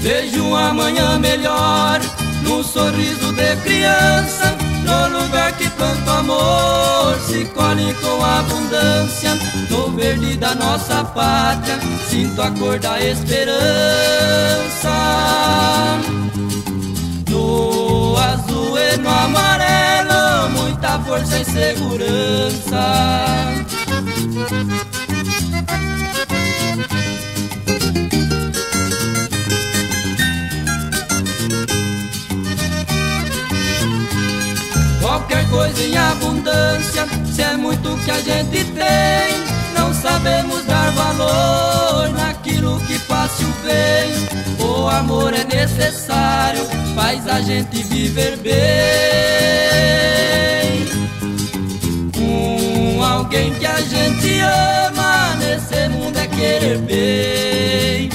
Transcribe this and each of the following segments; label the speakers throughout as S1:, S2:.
S1: Vejo um amanhã melhor num sorriso de criança, no lugar que planto amor se colhe com abundância. No verde da nossa pátria, sinto a cor da esperança. Força e segurança. Qualquer coisa em abundância, se é muito que a gente tem, não sabemos dar valor naquilo que o bem. O amor é necessário, faz a gente viver bem. Alguém que a gente ama nesse mundo é querer bem.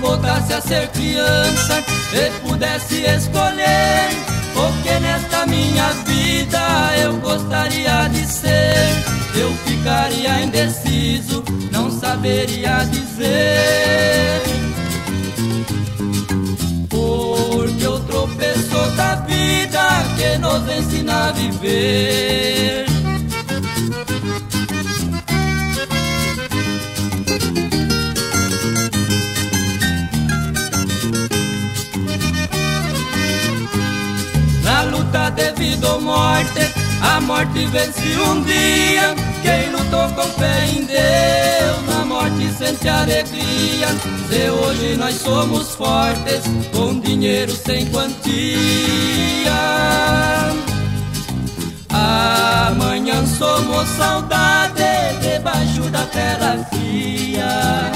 S1: voltasse a ser criança e pudesse escolher o que nesta minha vida eu gostaria de ser, eu ficaria indeciso, não saberia dizer. Porque o tropeço da vida que nos ensina a viver. morte vence um dia. Quem lutou com fé em Deus, na morte sente alegria. Se hoje nós somos fortes, com dinheiro sem quantia. Amanhã somos saudade debaixo da terra fria.